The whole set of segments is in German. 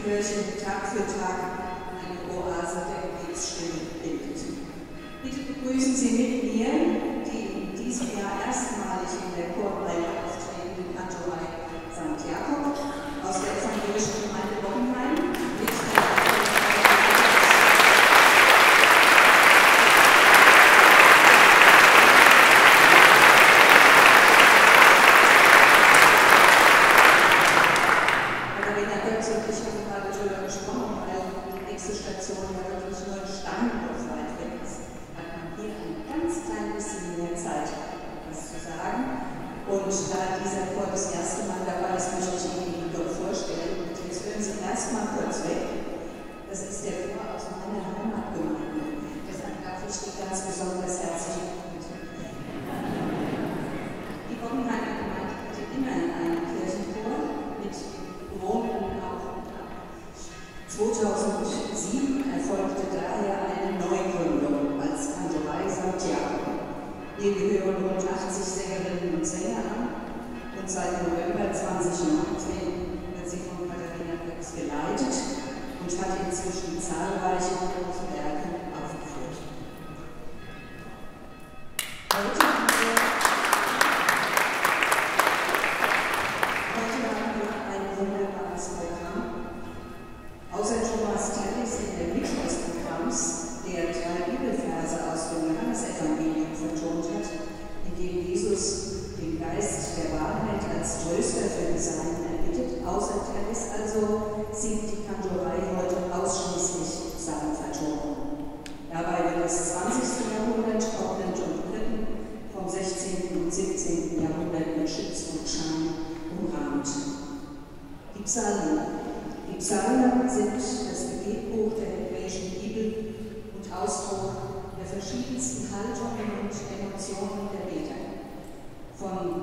die Kirche Tag für Tag eine Oase der Gebetsstimme bildet. Bitte begrüßen Sie mit mir die in diesem Jahr erstmalig in der Chorreihe auftretende Kantorei St. Jakob aus der evangelischen ist der Wahrheit als Tröster für die Design erbittet, außer Tennis also sieht die Kantorei heute ausschließlich Samenvertonung. Dabei wird das 20. Jahrhundert Kochland und dritten vom 16. und 17. Jahrhundert mit Schütz und Scham umrahmt. Die Psalmen. Die Psalmen sind das Gebetbuch der hebräischen Bibel und Ausdruck der verschiedensten Haltungen und Emotionen der Beter. Von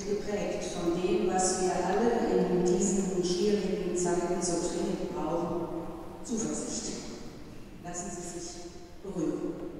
sind geprägt von dem, was wir alle in diesen schwierigen Zeiten so dringend brauchen, Zuversicht. Lassen Sie sich beruhigen.